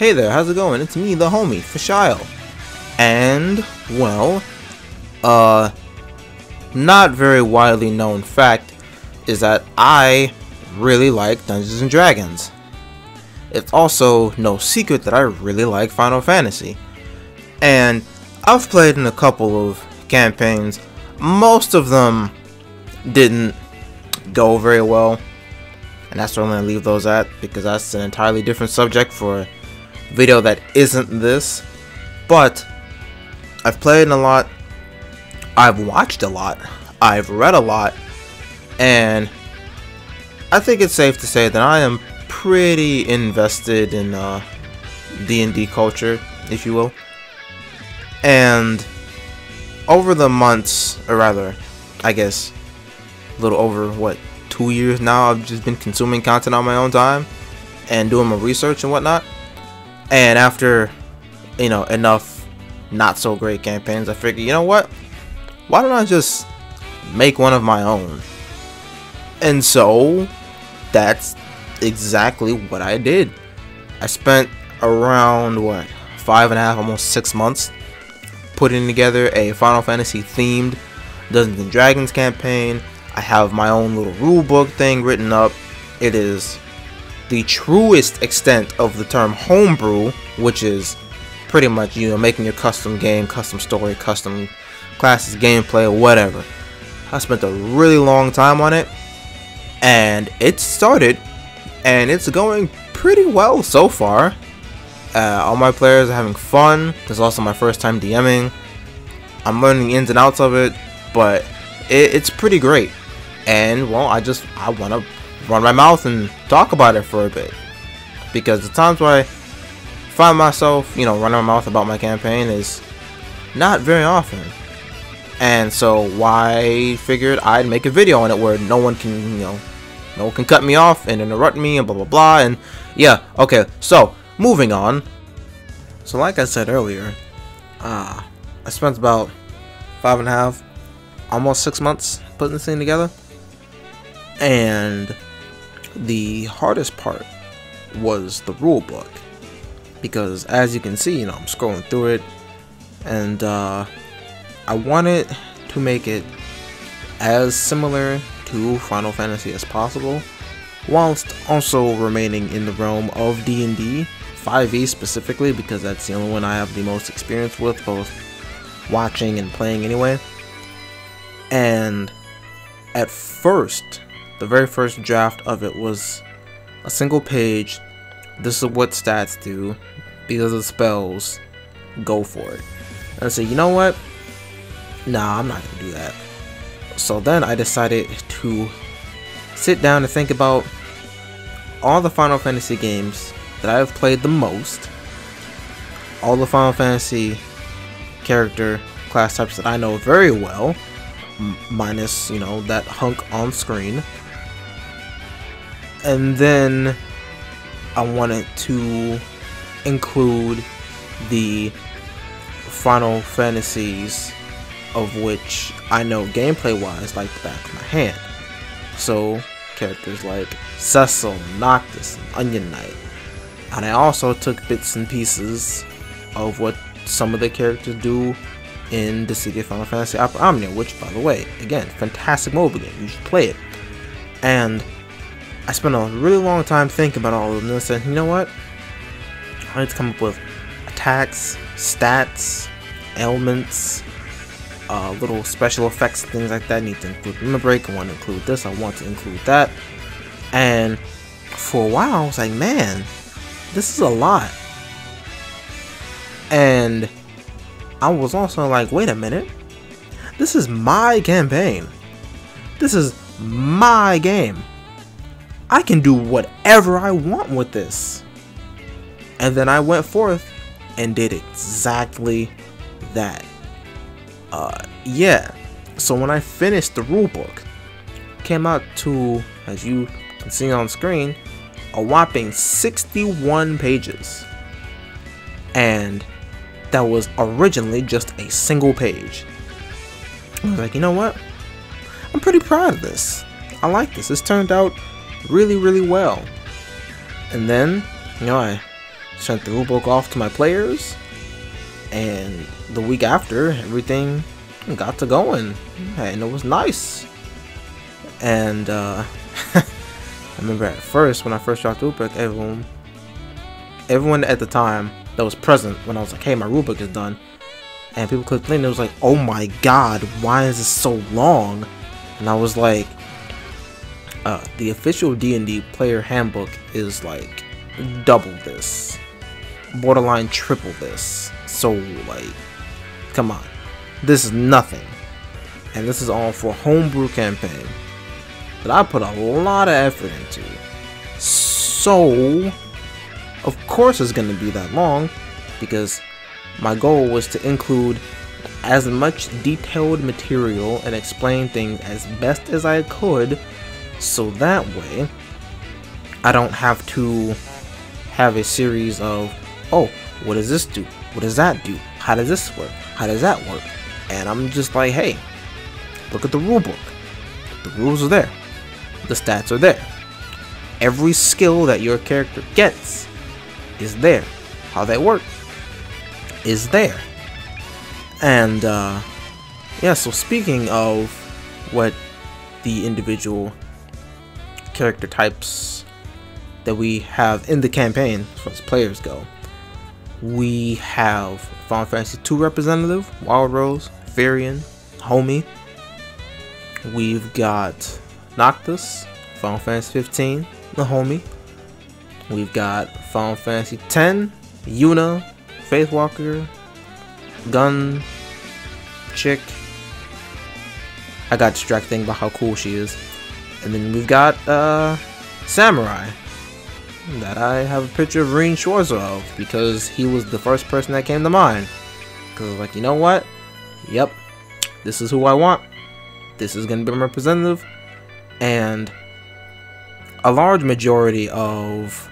Hey there, how's it going? It's me, the homie, Fhashyl. And, well, uh, not very widely known fact is that I really like Dungeons and Dragons. It's also no secret that I really like Final Fantasy. And I've played in a couple of campaigns. Most of them didn't go very well. And that's where I'm going to leave those at because that's an entirely different subject for video that isn't this. But I've played a lot. I've watched a lot. I've read a lot. And I think it's safe to say that I am pretty invested in uh, D&D culture, if you will. And over the months, or rather, I guess, a little over, what, two years now, I've just been consuming content on my own time and doing my research and whatnot. And after, you know, enough not so great campaigns, I figured, you know what? Why don't I just make one of my own? And so, that's exactly what I did. I spent around, what, five and a half, almost six months putting together a Final Fantasy themed Dungeons and Dragons campaign. I have my own little rulebook thing written up. It is the truest extent of the term homebrew, which is pretty much you know making your custom game, custom story, custom classes, gameplay, or whatever. I spent a really long time on it, and it started, and it's going pretty well so far. Uh, all my players are having fun. This is also my first time DMing. I'm learning the ins and outs of it, but it, it's pretty great. And well, I just I want to run my mouth and talk about it for a bit because the times where I find myself, you know, running my mouth about my campaign is not very often. And so why figured I'd make a video on it where no one can, you know, no one can cut me off and interrupt me and blah blah blah and yeah, okay. So, moving on. So like I said earlier, uh I spent about five and a half, almost six months putting this thing together. And the hardest part was the rule book. Because as you can see, you know, I'm scrolling through it and uh, I wanted to make it as similar to Final Fantasy as possible whilst also remaining in the realm of D&D 5e specifically because that's the only one I have the most experience with both watching and playing anyway and at first the very first draft of it was a single page. This is what stats do. These are the spells. Go for it. And I said, you know what? Nah, I'm not gonna do that. So then I decided to sit down and think about all the Final Fantasy games that I've played the most. All the Final Fantasy character class types that I know very well, minus, you know, that hunk on screen and then I wanted to include the Final Fantasies of which I know gameplay wise like the back of my hand. So characters like Cecil, Noctis, and Onion Knight. And I also took bits and pieces of what some of the characters do in Dissidia Final Fantasy Opera Omnia, which by the way, again, fantastic mobile game. You should play it. And I spent a really long time thinking about all of this, and you know what? I need to come up with attacks, stats, ailments, uh, little special effects, things like that. I need to include break. I want to include this. I want to include that. And for a while, I was like, man, this is a lot. And I was also like, wait a minute. This is my campaign. This is my game. I can do whatever I want with this. And then I went forth and did exactly that. Uh, yeah. So when I finished the rulebook, came out to, as you can see on screen, a whopping 61 pages. And that was originally just a single page. I was like, you know what? I'm pretty proud of this. I like this. This turned out really, really well. And then, you know, I sent the rulebook off to my players, and the week after, everything got to going, and it was nice. And uh, I remember at first when I first dropped the rulebook, everyone, everyone at the time that was present when I was like, "Hey, my rulebook is done," and people clicked link, it was like, "Oh my god, why is this so long?" And I was like, uh, "The official D&D player handbook is like double this, borderline triple this." So like, come on, this is nothing, and this is all for homebrew campaign that I put a lot of effort into. So, of course, it's gonna be that long because my goal was to include as much detailed material and explain things as best as I could so that way I don't have to have a series of oh what does this do? What does that do? How does this work? How does that work? And I'm just like hey look at the rulebook the rules are there. The stats are there. Every skill that your character gets is there. How they work is there. And uh, yeah, so speaking of what the individual character types that we have in the campaign, as far as players go, we have Final Fantasy II representative, Wild Rose, Firion, Homie. We've got Noctis, Final Fantasy 15, the Homie. We've got Final Fantasy 10, Yuna, Faithwalker, Gun, Chick. I got distracted by how cool she is. And then we've got uh, Samurai. That I have a picture of Rean Schwarzer of because he was the first person that came to mind. Because like, you know what? Yep, this is who I want. This is going to be my representative. And a large majority of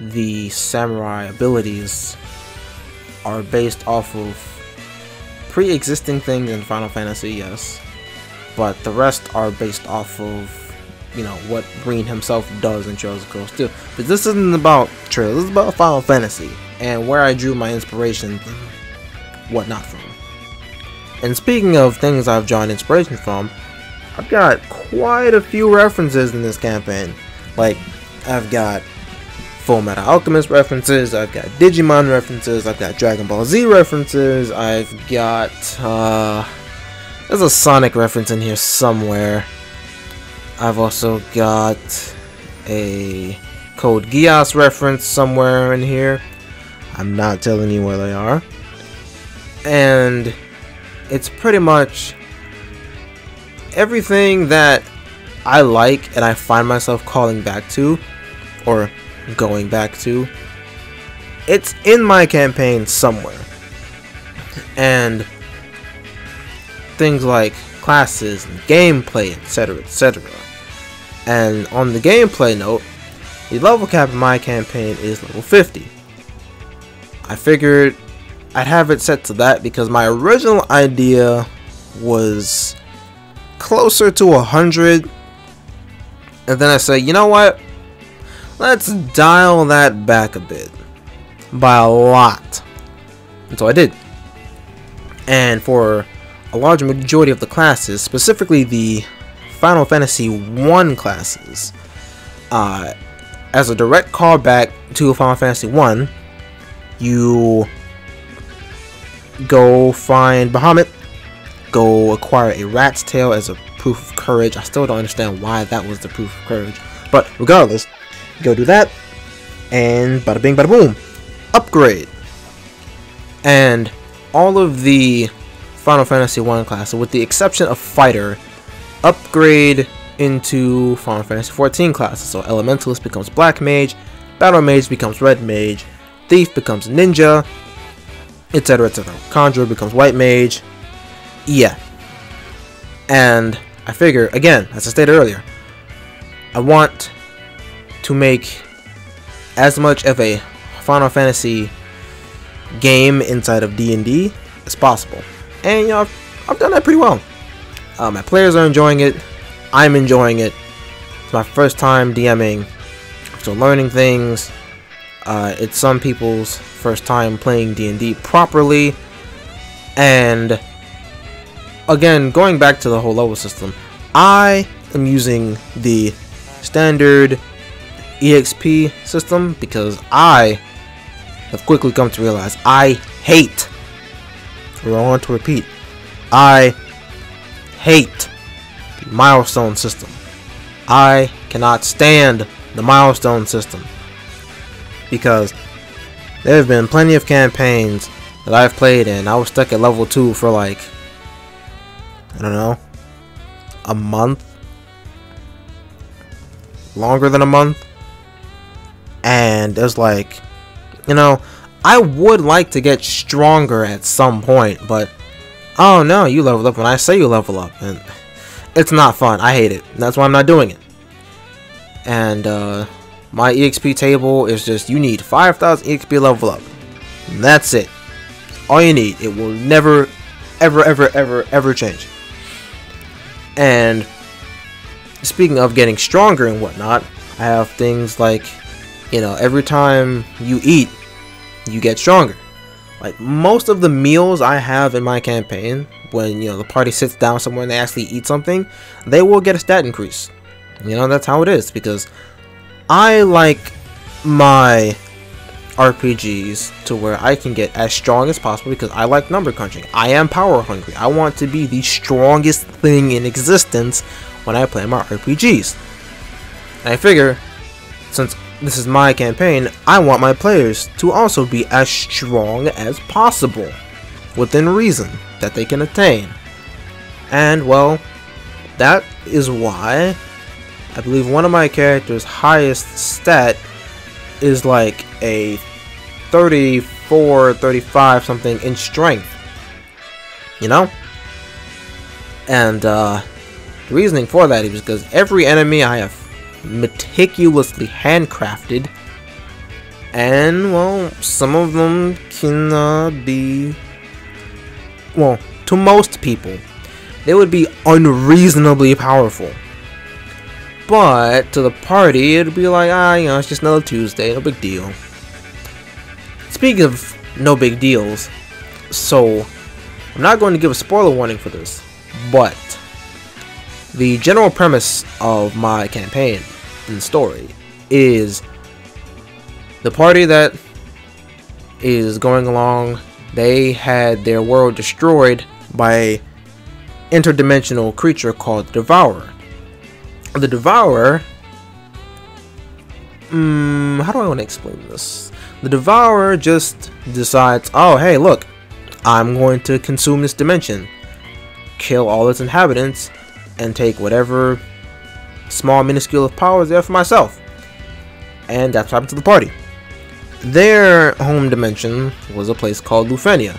the samurai abilities are based off of pre-existing things in Final Fantasy, yes, but the rest are based off of you know what Rean himself does in Trails of Cold Steel. But this isn't about Trails. This is about Final Fantasy and where I drew my inspiration, whatnot from. And speaking of things I've drawn inspiration from, I've got quite a few references in this campaign. Like, I've got Full Metal Alchemist references, I've got Digimon references, I've got Dragon Ball Z references, I've got, uh, there's a Sonic reference in here somewhere. I've also got a Code Geass reference somewhere in here. I'm not telling you where they are. And it's pretty much everything that I like and I find myself calling back to, or going back to. It's in my campaign somewhere. And things like classes and gameplay, etc., etc. And on the gameplay note, the level cap in my campaign is level 50. I figured I'd have it set to that because my original idea was closer to 100 and then I said, you know what? Let's dial that back a bit. By a lot. And so I did. And for a large majority of the classes, specifically the Final Fantasy 1 classes, uh, as a direct callback to Final Fantasy 1, you go find Bahamut, go acquire a rat's tail as a proof of courage. I still don't understand why that was the proof of courage. But regardless, Go do that. And bada bing bada boom. Upgrade. And all of the Final Fantasy 1 classes, with the exception of Fighter, upgrade into Final Fantasy 14 classes. So Elementalist becomes Black Mage, Battle Mage becomes Red Mage, Thief becomes Ninja, etc. etc. Conjurer becomes White Mage. Yeah. And I figure, again, as I stated earlier, I want to make as much of a Final Fantasy game inside of D&D as possible. And you know, I've, I've done that pretty well. Uh, my players are enjoying it. I'm enjoying it. It's my first time DMing. I'm learning things. Uh, it's some people's first time playing D&D properly, and again, going back to the whole level system, I am using the standard EXP system because I have quickly come to realize I hate, I want to repeat, I hate the milestone system. I cannot stand the milestone system because there have been plenty of campaigns that I've played and I was stuck at level 2 for like I don't know a month? Longer than a month? And it was like you know I would like to get stronger at some point but oh no you level up. When I say you level up and it's not fun. I hate it. That's why I'm not doing it. And uh, my EXP table is just you need 5,000 EXP level up. And that's it. All you need. It will never ever ever ever ever change. And speaking of getting stronger and whatnot I have things like you know, every time you eat, you get stronger. Like most of the meals I have in my campaign, when you know the party sits down somewhere and they actually eat something, they will get a stat increase. You know, that's how it is because I like my RPGs to where I can get as strong as possible because I like number crunching. I am power hungry. I want to be the strongest thing in existence when I play my RPGs. And I figure since this is my campaign, I want my players to also be as strong as possible, within reason that they can attain. And well, that is why I believe one of my characters' highest stat is like a 34, 35 something in strength. You know? And uh, the reasoning for that is because every enemy I have meticulously handcrafted. And, well, some of them can uh, be, well, to most people, they would be unreasonably powerful. But to the party, it'd be like, ah, you know, it's just another Tuesday, no big deal. Speaking of no big deals, so I'm not going to give a spoiler warning for this, but the general premise of my campaign and story is the party that is going along, they had their world destroyed by an interdimensional creature called the Devourer. The Devourer, um, how do I want to explain this? The Devourer just decides, oh hey look, I'm going to consume this dimension, kill all its inhabitants, and take whatever small minuscule of power is there for myself. And that's what happened to the party. Their home dimension was a place called Lufenia.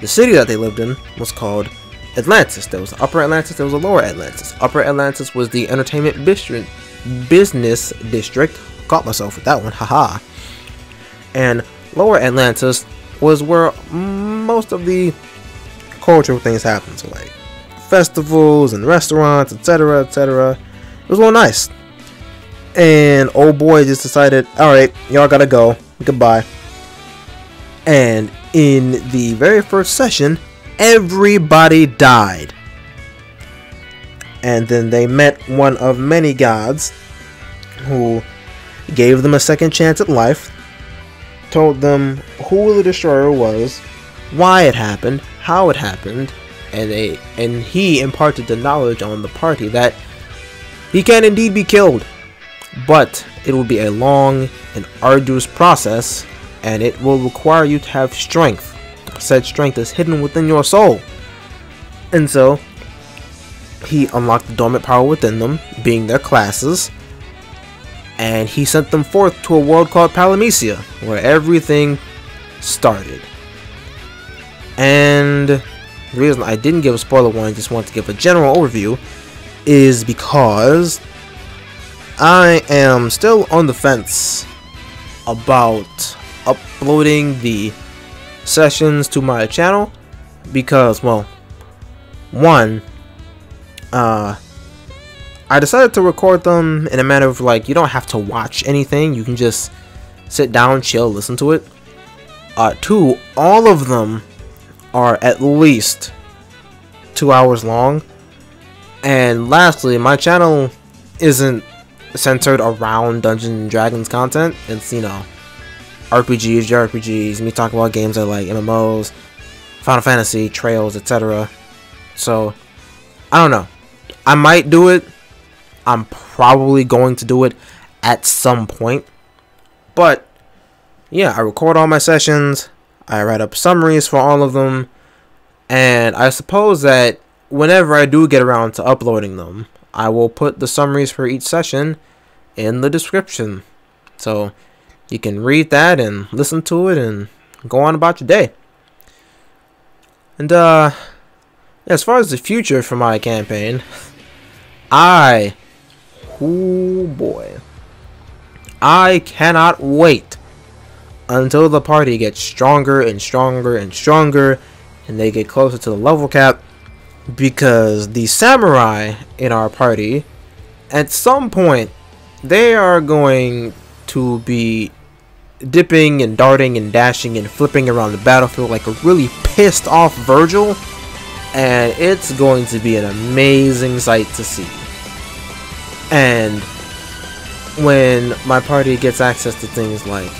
The city that they lived in was called Atlantis. There was Upper Atlantis, there was a Lower Atlantis. Upper Atlantis was the entertainment district, business district. Caught myself with that one, haha. And Lower Atlantis was where most of the cultural things happened. So like festivals and restaurants, etc., etc. It was real nice. And old boy just decided, alright, y'all gotta go. Goodbye. And in the very first session, everybody died. And then they met one of many gods who gave them a second chance at life, told them who the destroyer was, why it happened, how it happened, and they and he imparted the knowledge on the party that he can indeed be killed, but it will be a long and arduous process and it will require you to have strength. Said strength is hidden within your soul. And so, he unlocked the dormant power within them, being their classes, and he sent them forth to a world called Palamecia, where everything started. And the reason I didn't give a spoiler warning, just want to give a general overview, is because I am still on the fence about uploading the sessions to my channel because, well, one, uh, I decided to record them in a manner of like, you don't have to watch anything, you can just sit down, chill, listen to it. Uh, two, all of them are at least two hours long. And lastly, my channel isn't centered around Dungeons and Dragons content. It's, you know, RPGs, JRPGs, me talking about games like, MMOs, Final Fantasy, Trails, etc. So, I don't know. I might do it. I'm probably going to do it at some point. But, yeah, I record all my sessions. I write up summaries for all of them. And I suppose that whenever I do get around to uploading them, I will put the summaries for each session in the description. So you can read that and listen to it and go on about your day. And uh as far as the future for my campaign, I oh boy. I cannot wait until the party gets stronger and stronger and stronger and they get closer to the level cap because the samurai in our party at some point they are going to be dipping and darting and dashing and flipping around the battlefield like a really pissed off Vergil and it's going to be an amazing sight to see. And when my party gets access to things like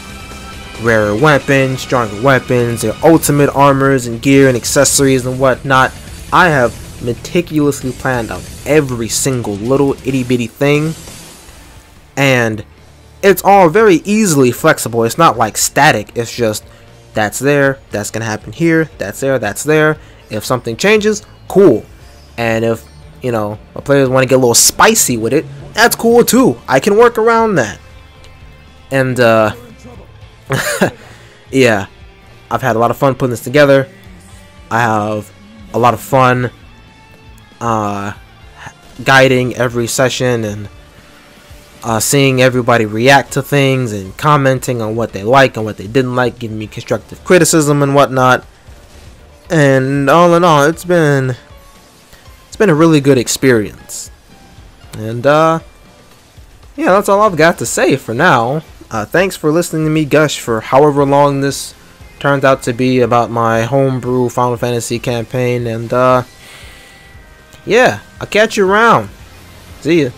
rarer weapons, stronger weapons, their ultimate armors and gear and accessories and whatnot. I have meticulously planned out every single little itty bitty thing. And it's all very easily flexible. It's not like static. It's just that's there, that's gonna happen here, that's there, that's there. If something changes, cool. And if you know, my players want to get a little spicy with it, that's cool too. I can work around that. And uh yeah, I've had a lot of fun putting this together. I have a lot of fun uh, guiding every session and uh, seeing everybody react to things and commenting on what they like and what they didn't like, giving me constructive criticism and whatnot. And all in all, it's been it's been a really good experience. And uh, yeah, that's all I've got to say for now. Uh, thanks for listening to me gush for however long this turned out to be about my homebrew Final Fantasy campaign. And, uh, yeah, I'll catch you around. See ya.